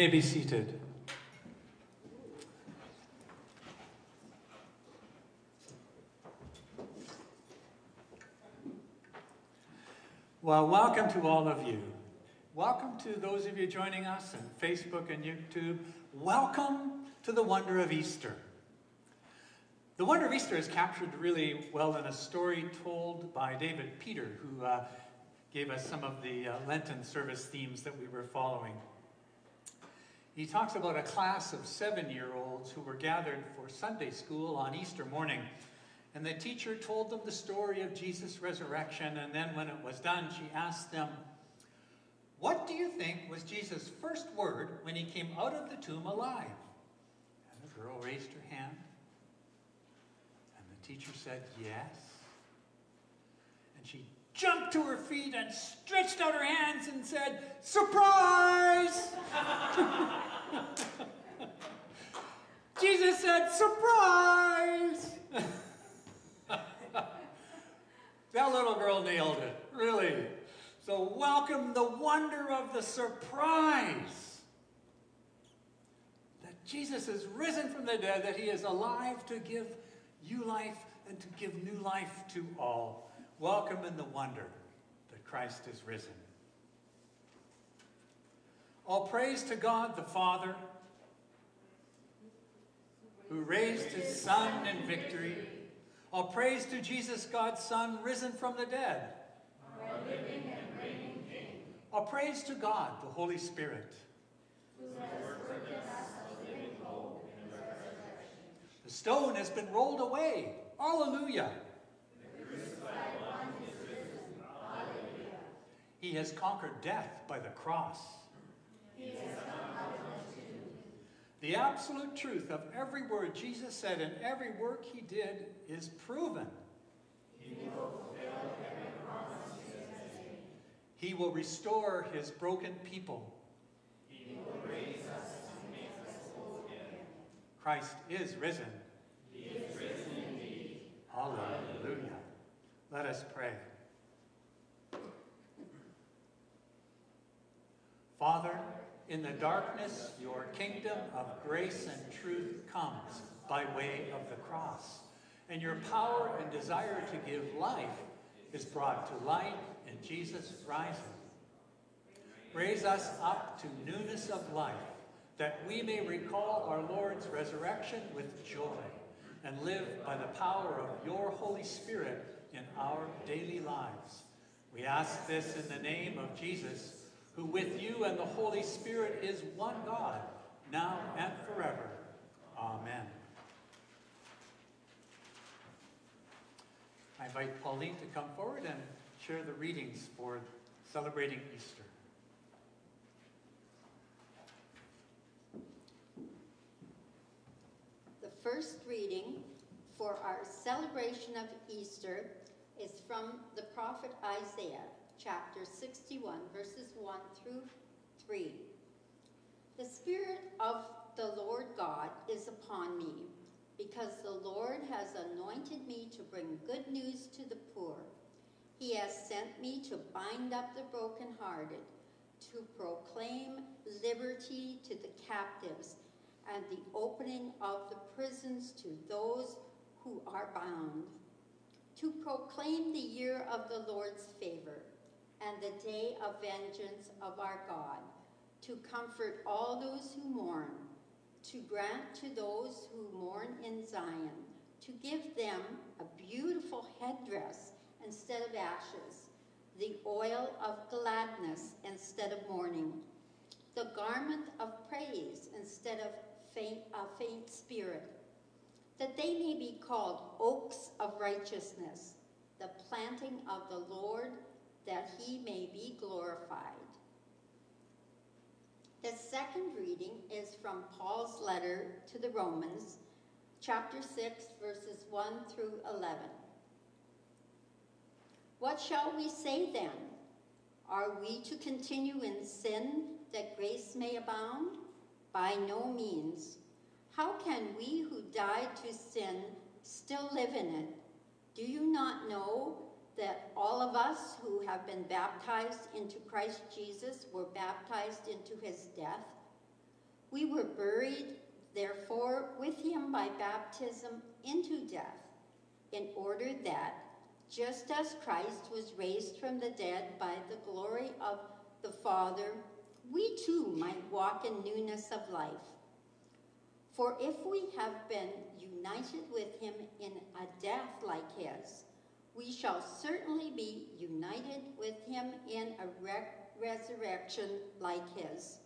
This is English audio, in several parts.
may be seated. Well, welcome to all of you. Welcome to those of you joining us on Facebook and YouTube. Welcome to the wonder of Easter. The wonder of Easter is captured really well in a story told by David Peter, who uh, gave us some of the uh, Lenten service themes that we were following. He talks about a class of seven-year-olds who were gathered for Sunday school on Easter morning. And the teacher told them the story of Jesus' resurrection, and then when it was done, she asked them, what do you think was Jesus' first word when he came out of the tomb alive? And the girl raised her hand, and the teacher said, yes. And she jumped to her feet and stretched out her hands and said, Surprise! Jesus said, Surprise! that little girl nailed it, really. So welcome the wonder of the surprise that Jesus is risen from the dead, that he is alive to give you life and to give new life to all. Welcome in the wonder that Christ is risen. All praise to God the Father, who raised his Son in victory. All praise to Jesus, God's Son, risen from the dead. Our living and reigning King. All praise to God, the Holy Spirit. The stone has been rolled away. Alleluia. He has conquered death by the cross. The absolute truth of every word Jesus said and every work he did is proven. He will, fulfill every promise he will restore his broken people. He will raise us and make us whole again. Christ is risen. He is risen indeed. Hallelujah. Let us pray. Father, in the darkness, your kingdom of grace and truth comes by way of the cross. And your power and desire to give life is brought to light in Jesus rising. Raise us up to newness of life, that we may recall our Lord's resurrection with joy and live by the power of your Holy Spirit in our daily lives. We ask this in the name of Jesus, who with you and the Holy Spirit is one God, now and forever. Amen. I invite Pauline to come forward and share the readings for celebrating Easter. The first reading for our celebration of Easter is from the prophet Isaiah, chapter 61, verses 1 through 3. The Spirit of the Lord God is upon me, because the Lord has anointed me to bring good news to the poor. He has sent me to bind up the brokenhearted, to proclaim liberty to the captives, and the opening of the prisons to those who are bound, to proclaim the year of the Lord's favor and the day of vengeance of our God, to comfort all those who mourn, to grant to those who mourn in Zion, to give them a beautiful headdress instead of ashes, the oil of gladness instead of mourning, the garment of praise instead of faint, a faint spirit, that they may be called oaks of righteousness, the planting of the Lord, that he may be glorified. The second reading is from Paul's letter to the Romans, chapter 6, verses 1 through 11. What shall we say then? Are we to continue in sin that grace may abound? By no means. How can we who died to sin still live in it? Do you not know that all of us who have been baptized into Christ Jesus were baptized into his death? We were buried, therefore, with him by baptism into death, in order that, just as Christ was raised from the dead by the glory of the Father, we too might walk in newness of life. For if we have been united with him in a death like his, we shall certainly be united with him in a re resurrection like his.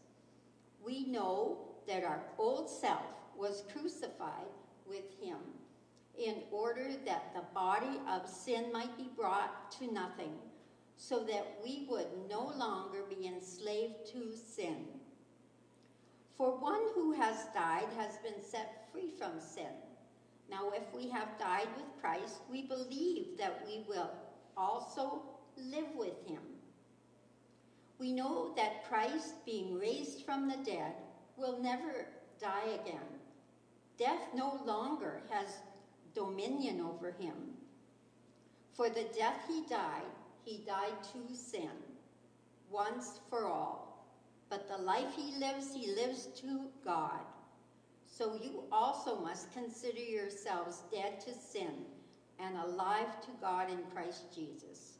We know that our old self was crucified with him in order that the body of sin might be brought to nothing, so that we would no longer be enslaved to sin. For one who has died has been set free from sin. Now, if we have died with Christ, we believe that we will also live with him. We know that Christ, being raised from the dead, will never die again. Death no longer has dominion over him. For the death he died, he died to sin, once for all. But the life he lives, he lives to God. So you also must consider yourselves dead to sin and alive to God in Christ Jesus.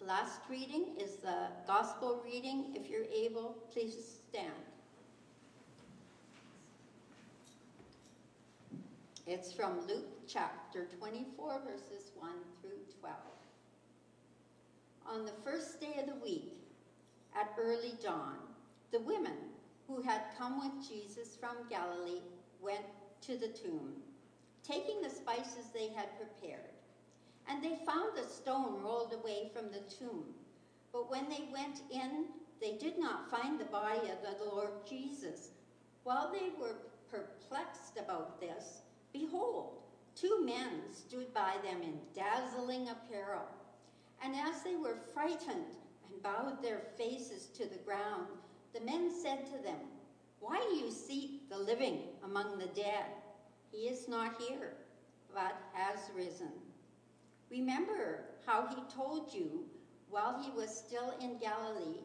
Last reading is the gospel reading. If you're able, please stand. It's from Luke chapter 24, verses 1 through 12. On the first day of the week, at early dawn, the women who had come with Jesus from Galilee went to the tomb, taking the spices they had prepared. And they found the stone rolled away from the tomb. But when they went in, they did not find the body of the Lord Jesus. While they were perplexed about this, behold, two men stood by them in dazzling apparel. And as they were frightened and bowed their faces to the ground, the men said to them, Why do you seek the living among the dead? He is not here, but has risen. Remember how he told you while he was still in Galilee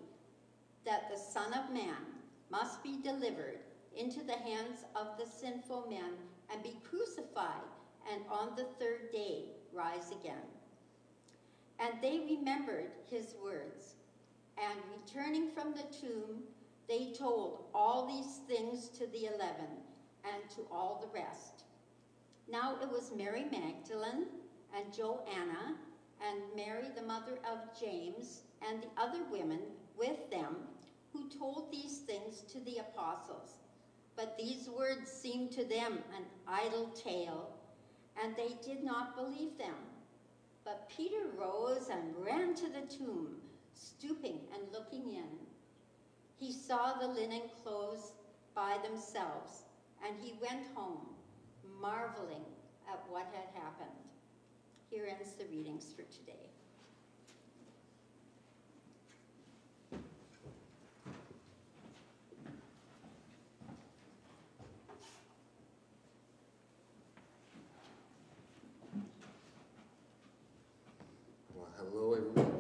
that the Son of Man must be delivered into the hands of the sinful men and be crucified, and on the third day rise again. And they remembered his words, and returning from the tomb, they told all these things to the eleven and to all the rest. Now it was Mary Magdalene and Joanna and Mary, the mother of James, and the other women with them who told these things to the apostles. But these words seemed to them an idle tale, and they did not believe them. But Peter rose and ran to the tomb, stooping and looking in he saw the linen clothes by themselves, and he went home, marveling at what had happened. Here ends the readings for today. Well, hello, everyone.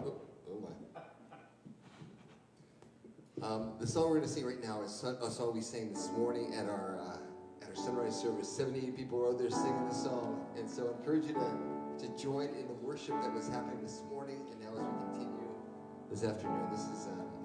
Um, the song we're going to sing right now is a song we sang this morning at our uh, at our sunrise service. 78 people were out there singing the song, and so I encourage you to to join in the worship that was happening this morning, and now as we continue this afternoon. This is um,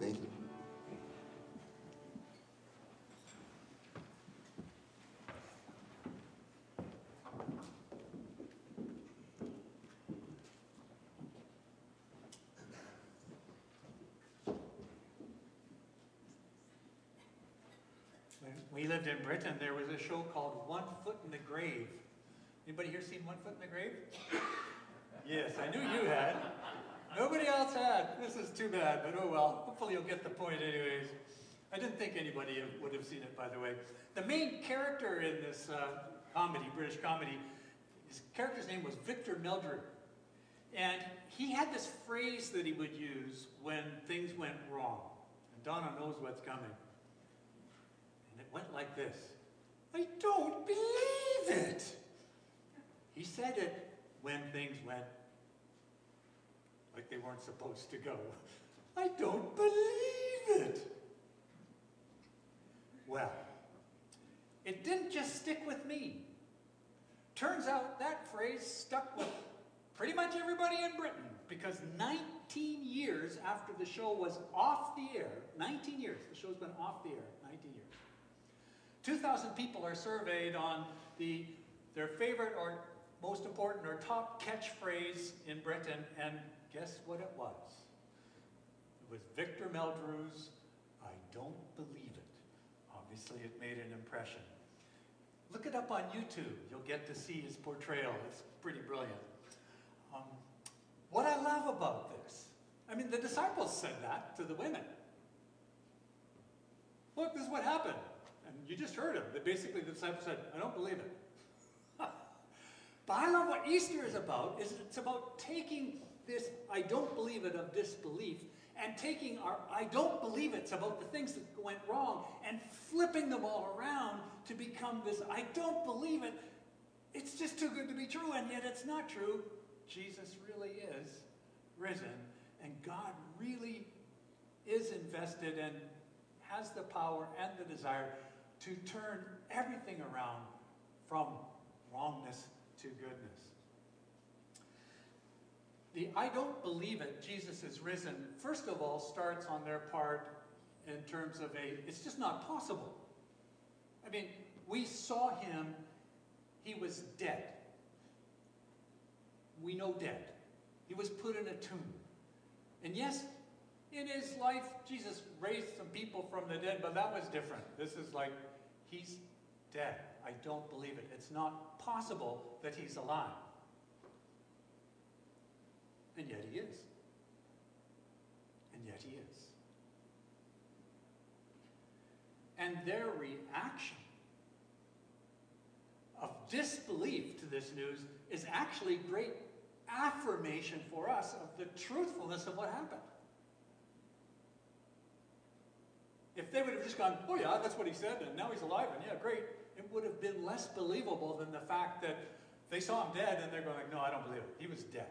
Thank you. When we lived in Britain, there was a show called One Foot in the Grave. Anybody here seen One Foot in the Grave? Yes, I knew you had. Nobody else had. This is too bad, but oh well. Hopefully you'll get the point anyways. I didn't think anybody would have seen it, by the way. The main character in this uh, comedy, British comedy, his character's name was Victor Meldrew. And he had this phrase that he would use when things went wrong. And Donna knows what's coming. And it went like this. I don't believe it. He said it when things went like they weren't supposed to go. I don't believe it. Well, it didn't just stick with me. Turns out that phrase stuck with pretty much everybody in Britain because 19 years after the show was off the air, 19 years, the show's been off the air, 19 years. 2,000 people are surveyed on the, their favorite or most important or top catchphrase in Britain, and guess what it was? It was Victor Meldrew's, I don't believe it. Obviously, it made an impression. Look it up on YouTube. You'll get to see his portrayal. It's pretty brilliant. Um, what I love about this, I mean, the disciples said that to the women. Look, this is what happened. And you just heard him. That basically the disciples said, I don't believe it. but I love what Easter is about, is it's about taking this I don't believe it of disbelief and taking our I don't believe it's about the things that went wrong and flipping them all around to become this I don't believe it. It's just too good to be true, and yet it's not true. Jesus really is risen, and God really is invested and has the power and the desire to turn everything around from wrongness to goodness. The I don't believe it, Jesus is risen, first of all, starts on their part in terms of a, it's just not possible. I mean, we saw him, he was dead. We know dead. He was put in a tomb. And yes, in his life, Jesus raised some people from the dead, but that was different. This is like, he's dead. I don't believe it. It's not possible that he's alive. And yet he is. And yet he is. And their reaction of disbelief to this news is actually great affirmation for us of the truthfulness of what happened. If they would have just gone, oh yeah, that's what he said, and now he's alive, and yeah, great, it would have been less believable than the fact that they saw him dead and they're going, no, I don't believe it. He was dead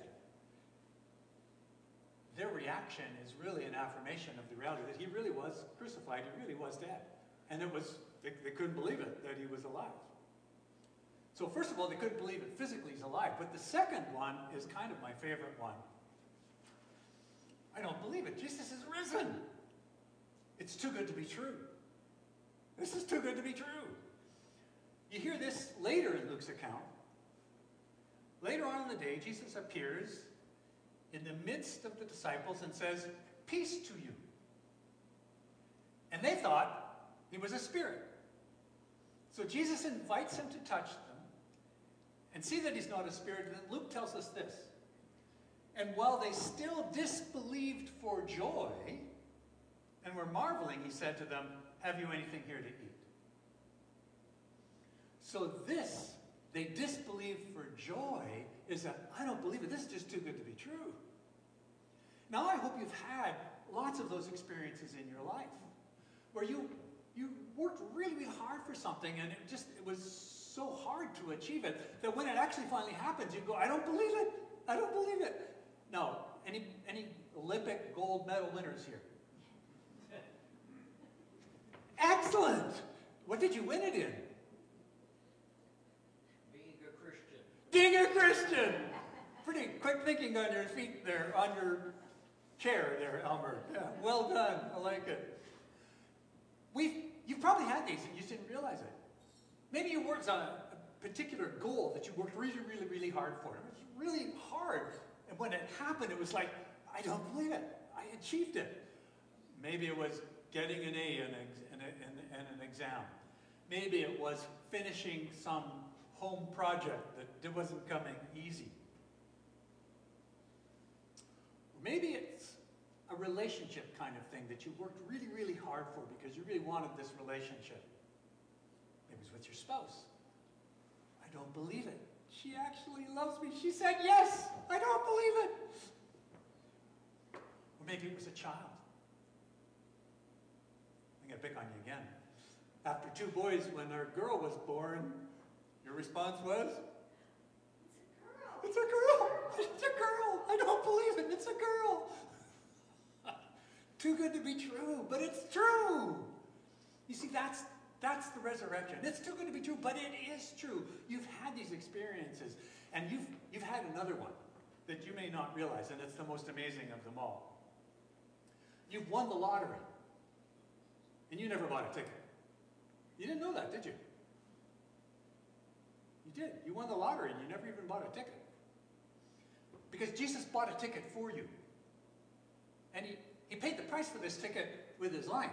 their reaction is really an affirmation of the reality that he really was crucified, he really was dead. And it was, they, they couldn't believe it, that he was alive. So first of all, they couldn't believe it physically he's alive. But the second one is kind of my favorite one. I don't believe it. Jesus is risen. It's too good to be true. This is too good to be true. You hear this later in Luke's account. Later on in the day, Jesus appears in the midst of the disciples and says, Peace to you. And they thought he was a spirit. So Jesus invites him to touch them and see that he's not a spirit. And Luke tells us this. And while they still disbelieved for joy and were marveling, he said to them, Have you anything here to eat? So this, they disbelieved for joy, is that I don't believe it. This is just too good to be true. Now, I hope you've had lots of those experiences in your life where you, you worked really, really hard for something and it just it was so hard to achieve it that when it actually finally happens, you go, I don't believe it. I don't believe it. No, any, any Olympic gold medal winners here? Excellent. What did you win it in? Being a Christian. Being a Christian. Pretty quick thinking on your feet there, on your chair there, Elmer. Yeah, well done. I like it. We've, you've probably had these and you just didn't realize it. Maybe you worked on a, a particular goal that you worked really, really, really hard for. It was really hard. And when it happened, it was like, I don't believe it. I achieved it. Maybe it was getting an A in, in, in, in an exam. Maybe it was finishing some home project that it wasn't coming easy. Maybe it's a relationship kind of thing that you worked really, really hard for because you really wanted this relationship. Maybe it's with your spouse. I don't believe it. She actually loves me. She said yes. I don't believe it. Or maybe it was a child. I'm going to pick on you again. After two boys, when our girl was born, your response was? It's a girl. It's a girl. It's a girl. I don't believe it. It's a girl. Too good to be true, but it's true. You see, that's that's the resurrection. It's too good to be true, but it is true. You've had these experiences, and you've you've had another one that you may not realize, and it's the most amazing of them all. You've won the lottery, and you never bought a ticket. You didn't know that, did you? You did. You won the lottery, and you never even bought a ticket. Because Jesus bought a ticket for you. And he, he paid the price for this ticket with his life.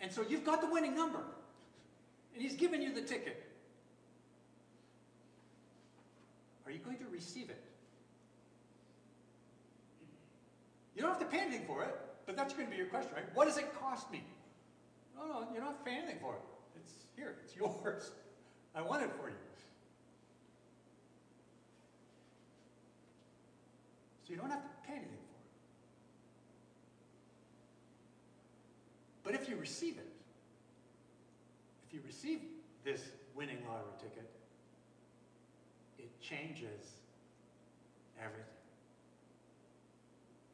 And so you've got the winning number. And he's given you the ticket. Are you going to receive it? You don't have to pay anything for it, but that's going to be your question, right? What does it cost me? No, no, you're not paying anything for it. It's here, it's yours. I want it for you. So you don't have to pay anything for it. But if you receive it, if you receive this winning lottery ticket, it changes everything.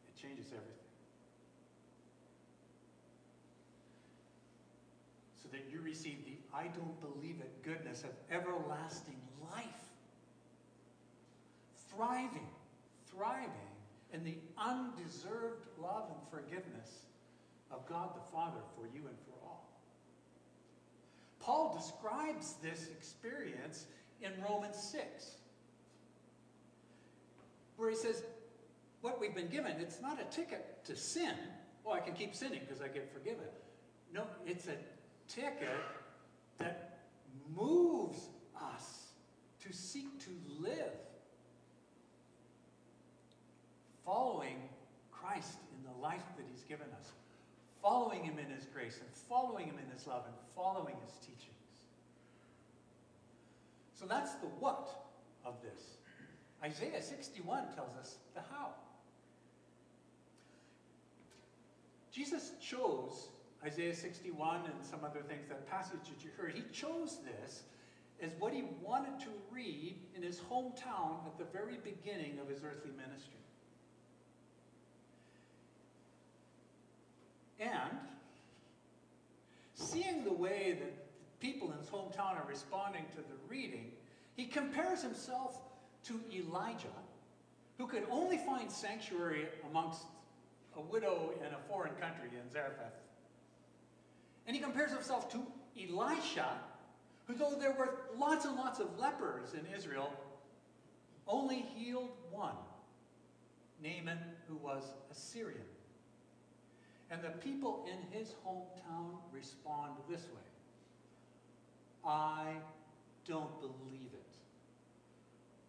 It changes everything. So that you receive the I don't believe it goodness of everlasting life. Thriving thriving in the undeserved love and forgiveness of God the Father for you and for all. Paul describes this experience in Romans 6, where he says, What we've been given, it's not a ticket to sin. Oh, I can keep sinning because I get forgiven. No, it's a ticket that moves us to seek to live following Christ in the life that he's given us, following him in his grace and following him in his love and following his teachings. So that's the what of this. Isaiah 61 tells us the how. Jesus chose Isaiah 61 and some other things, that passage that you heard, he chose this as what he wanted to read in his hometown at the very beginning of his earthly ministry. And seeing the way that people in his hometown are responding to the reading, he compares himself to Elijah, who could only find sanctuary amongst a widow in a foreign country in Zarephath. And he compares himself to Elisha, who though there were lots and lots of lepers in Israel, only healed one, Naaman, who was a Syrian. And the people in his hometown respond this way I don't believe it.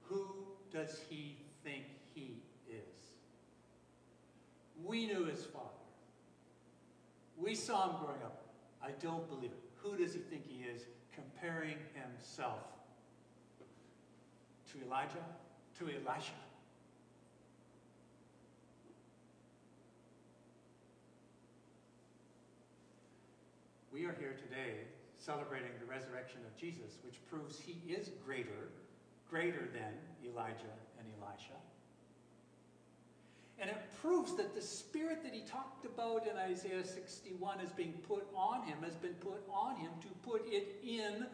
Who does he think he is? We knew his father. We saw him growing up. I don't believe it. Who does he think he is? Comparing himself to Elijah, to Elisha. We are here today celebrating the resurrection of Jesus, which proves he is greater, greater than Elijah and Elisha. And it proves that the spirit that he talked about in Isaiah 61 is being put on him, has been put on him to put it in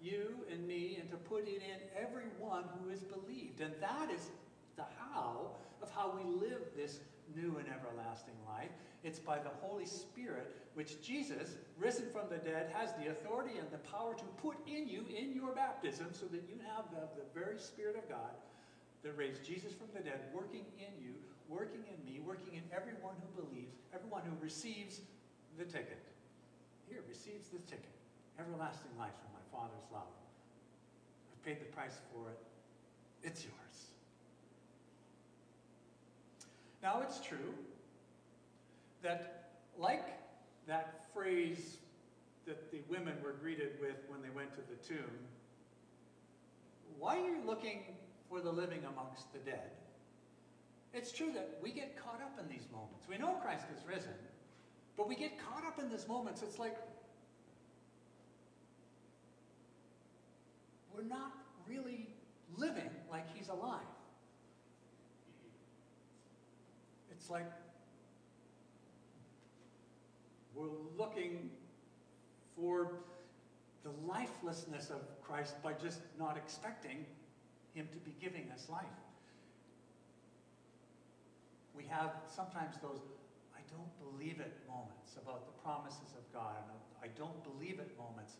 you and me and to put it in everyone who has believed. And that is the how of how how we live this new and everlasting life. It's by the Holy Spirit, which Jesus, risen from the dead, has the authority and the power to put in you in your baptism so that you have the, the very Spirit of God that raised Jesus from the dead working in you, working in me, working in everyone who believes, everyone who receives the ticket. Here, receives the ticket. Everlasting life from my Father's love. I've paid the price for it. It's yours. Now, it's true that, like that phrase that the women were greeted with when they went to the tomb, why are you looking for the living amongst the dead? It's true that we get caught up in these moments. We know Christ is risen, but we get caught up in these moments. It's like we're not really living like he's alive. It's like we're looking for the lifelessness of Christ by just not expecting him to be giving us life. We have sometimes those I don't believe it moments about the promises of God, and I don't believe it moments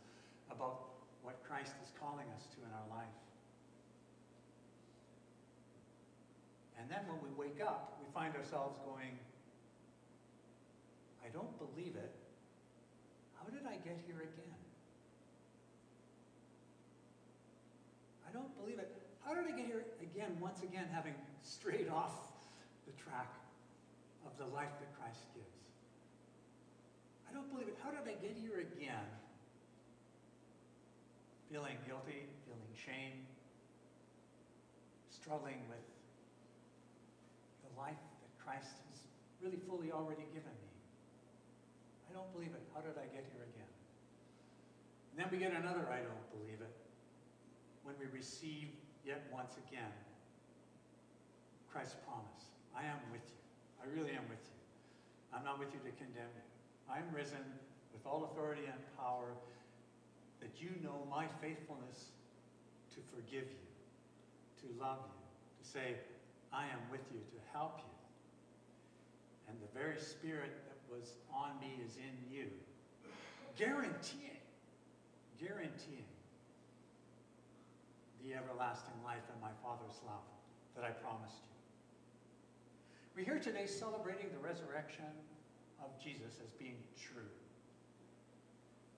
about what Christ is calling us to in our life. And then when we wake up, we find ourselves going, I don't believe it. How did I get here again? I don't believe it. How did I get here again, once again, having strayed off the life that Christ gives? I don't believe it. How did I get here again? Feeling guilty, feeling shame, struggling with the life that Christ has really fully already given me. I don't believe it. How did I get here again? And then we get another I don't believe it when we receive yet once again Christ's promise. I am with you. I really am with you. I'm not with you to condemn you. I'm risen with all authority and power that you know my faithfulness to forgive you, to love you, to say, I am with you to help you. And the very spirit that was on me is in you, guaranteeing, guaranteeing the everlasting life and my Father's love that I promised you. We're here today celebrating the resurrection of Jesus as being true.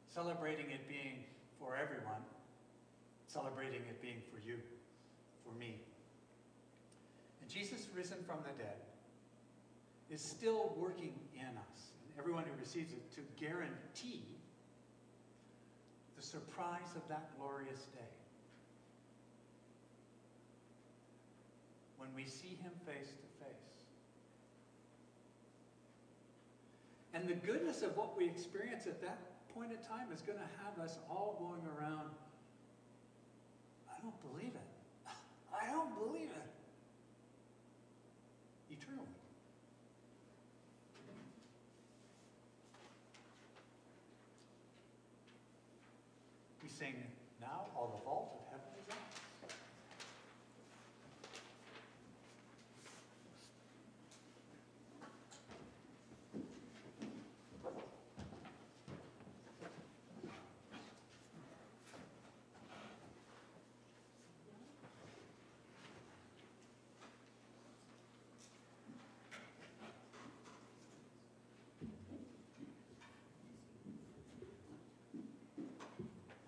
Celebrating it being for everyone, celebrating it being for you, for me. And Jesus, risen from the dead, is still working in us, and everyone who receives it, to guarantee the surprise of that glorious day. When we see him face to face. And the goodness of what we experience at that point in time is going to have us all going around, I don't believe it. I don't believe it eternally. We sing, Now all the vault of heaven is ours.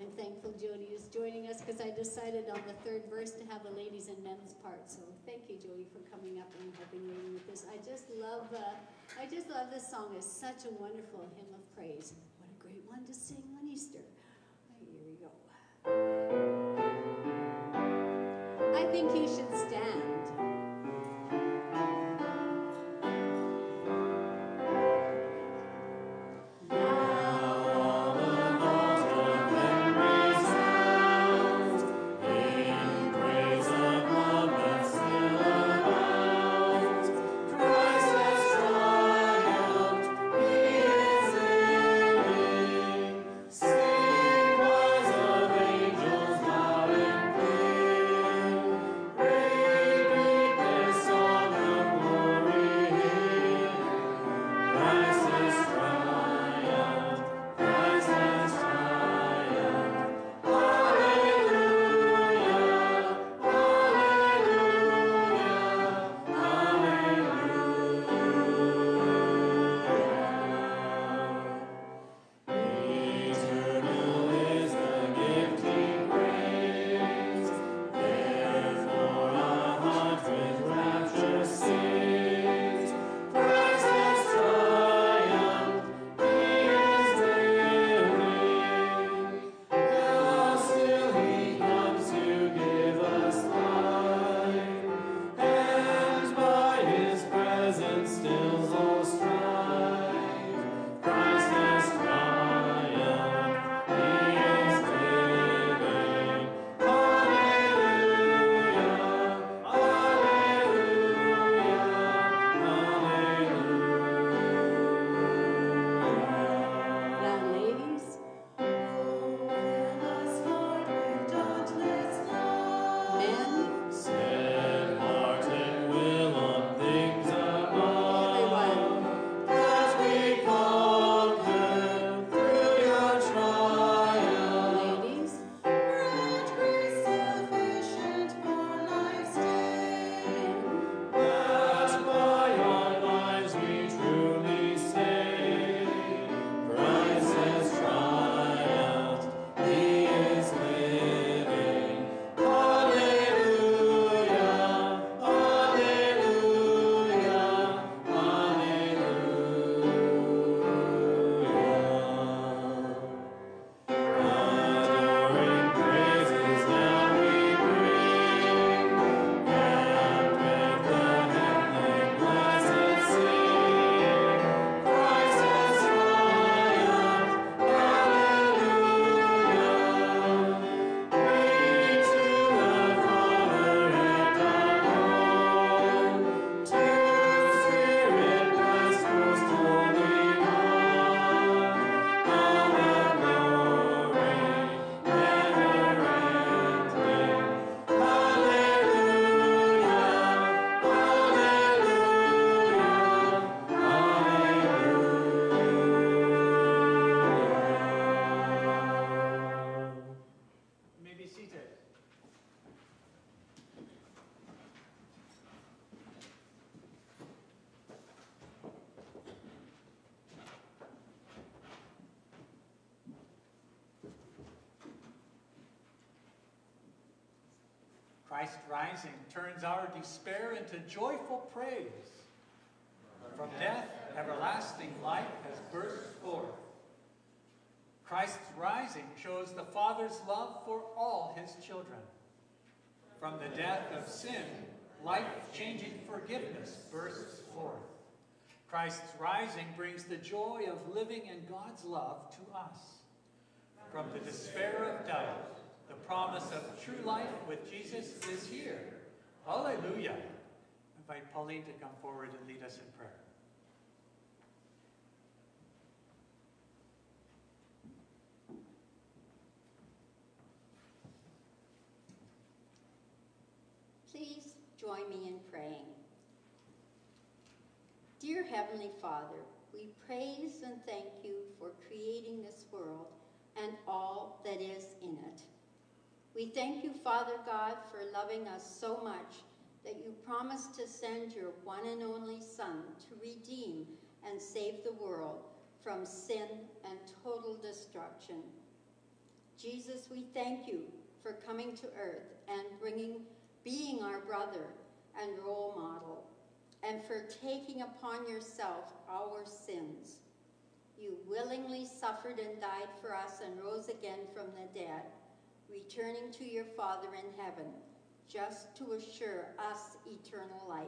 I'm thankful Jody is joining us because I decided on the third verse to have a ladies and men's part. So thank you, Jody, for coming up and helping me with this. I just love, uh, I just love this song. It's such a wonderful hymn of praise. What a great one to sing on Easter. Here we go. I think you should stand. Christ rising turns our despair into joyful praise. From death, everlasting life has burst forth. Christ's rising shows the Father's love for all his children. From the death of sin, life-changing forgiveness bursts forth. Christ's rising brings the joy of living in God's love to us. From the despair of doubt, the promise of true life with Jesus is here. Hallelujah. I invite Pauline to come forward and lead us in prayer. Please join me in praying. Dear Heavenly Father, we praise and thank you for creating this world and all that is in it. We thank you, Father God, for loving us so much that you promised to send your one and only Son to redeem and save the world from sin and total destruction. Jesus, we thank you for coming to earth and bringing, being our brother and role model, and for taking upon yourself our sins. You willingly suffered and died for us and rose again from the dead, returning to your Father in heaven, just to assure us eternal life.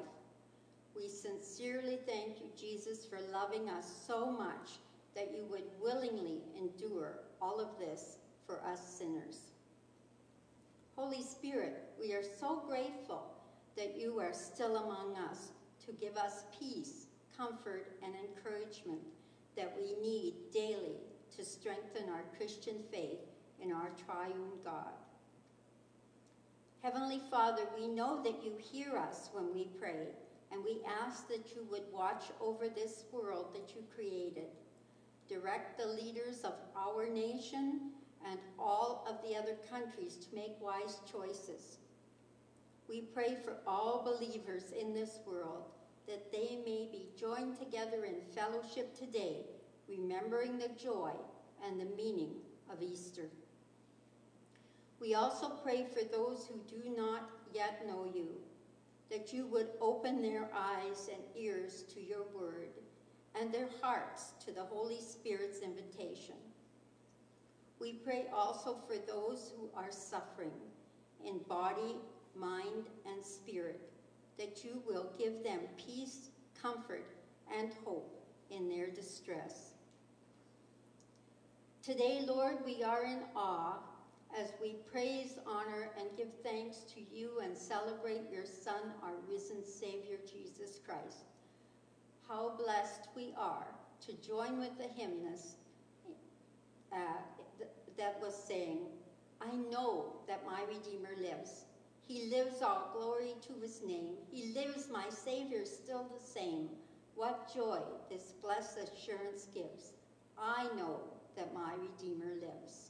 We sincerely thank you, Jesus, for loving us so much that you would willingly endure all of this for us sinners. Holy Spirit, we are so grateful that you are still among us to give us peace, comfort, and encouragement that we need daily to strengthen our Christian faith in our triune God. Heavenly Father, we know that you hear us when we pray, and we ask that you would watch over this world that you created. Direct the leaders of our nation and all of the other countries to make wise choices. We pray for all believers in this world that they may be joined together in fellowship today, remembering the joy and the meaning of Easter. We also pray for those who do not yet know you, that you would open their eyes and ears to your word and their hearts to the Holy Spirit's invitation. We pray also for those who are suffering in body, mind, and spirit, that you will give them peace, comfort, and hope in their distress. Today, Lord, we are in awe as we praise, honor, and give thanks to you and celebrate your Son, our risen Savior, Jesus Christ. How blessed we are to join with the hymnist uh, that was saying, I know that my Redeemer lives. He lives all glory to his name. He lives, my Savior, still the same. What joy this blessed assurance gives. I know that my Redeemer lives.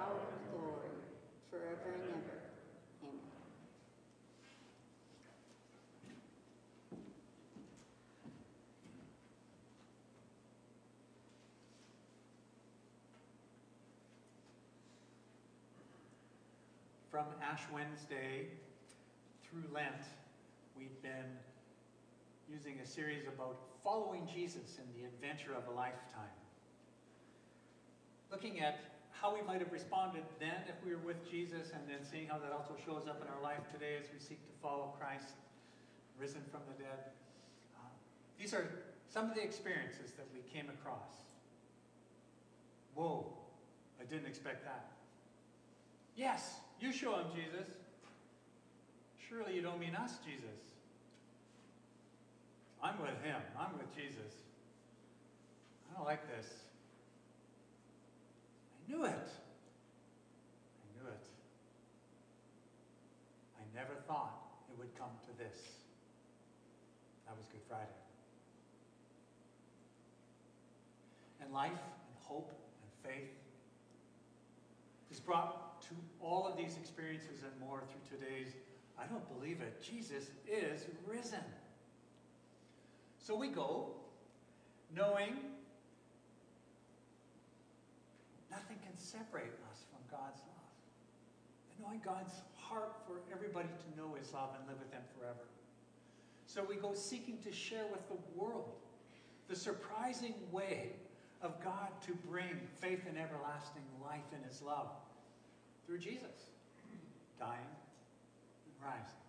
and glory, forever and ever. Amen. From Ash Wednesday through Lent, we've been using a series about following Jesus in the adventure of a lifetime. Looking at how we might have responded then if we were with Jesus, and then seeing how that also shows up in our life today as we seek to follow Christ, risen from the dead. Uh, these are some of the experiences that we came across. Whoa, I didn't expect that. Yes, you show him, Jesus. Surely you don't mean us, Jesus. I'm with him. I'm with Jesus. I don't like this. Knew it. I knew it. I never thought it would come to this. That was Good Friday. And life and hope and faith is brought to all of these experiences and more through today's I don't believe it. Jesus is risen. So we go knowing nothing can separate us from God's love. And knowing God's heart for everybody to know his love and live with him forever. So we go seeking to share with the world the surprising way of God to bring faith and everlasting life in his love through Jesus, dying and rising.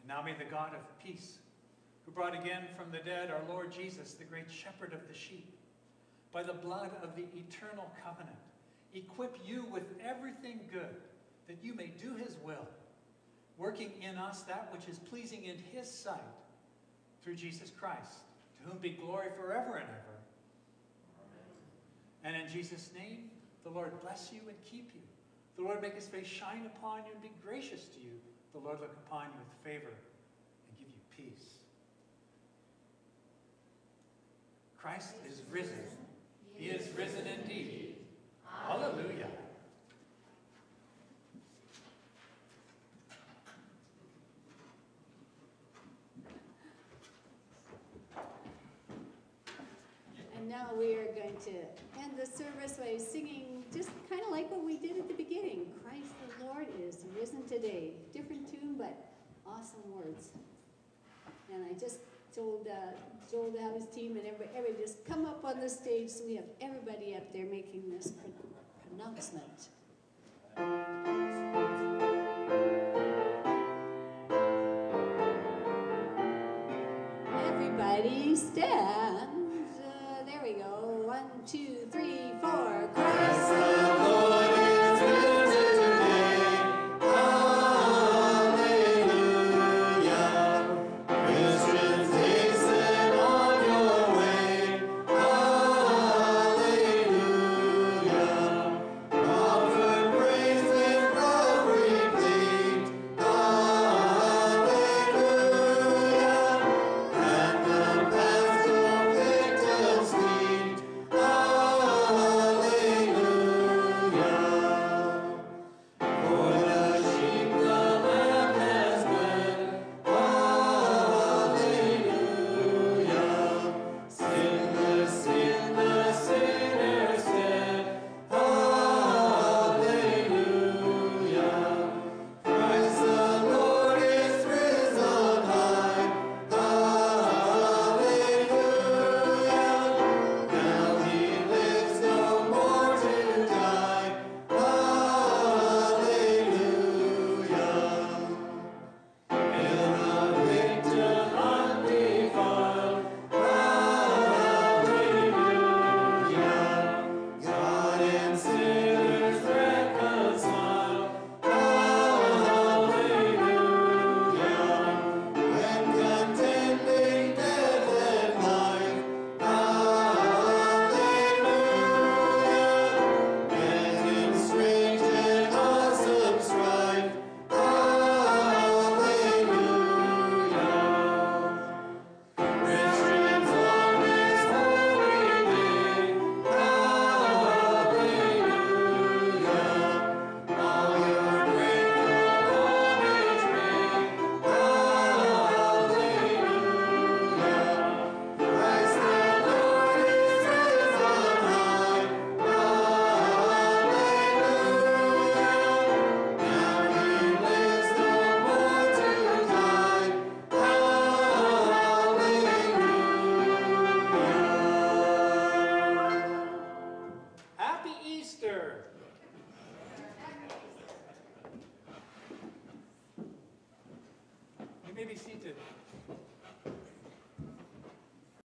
And now may the God of peace, who brought again from the dead our Lord Jesus, the great shepherd of the sheep, by the blood of the eternal covenant, equip you with everything good, that you may do his will, working in us that which is pleasing in his sight, through Jesus Christ, to whom be glory forever and ever. And in Jesus' name, the Lord bless you and keep you. The Lord make his face shine upon you and be gracious to you. The Lord look upon you with favor and give you peace. Christ is risen. He is risen indeed. Hallelujah. And now we are going to end the service by singing just kind of like what we did at the beginning. Christ the Lord is risen today. Different tune, but awesome words. And I just uh, Joel his team and everybody, everybody just come up on the stage so we have everybody up there making this pr- pronouncement. Everybody stand. Uh, there we go. One, two, three,